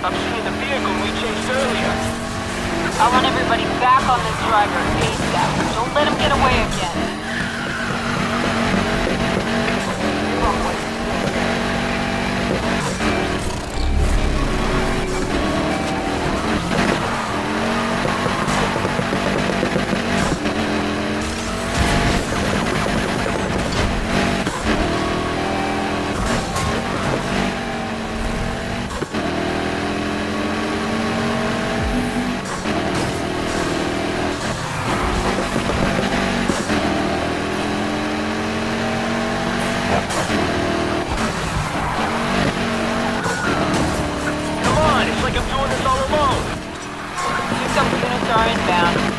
I'm seeing the vehicle we chased earlier. I want everybody back on this driver ASAP. Don't let him get away again. Are inbound.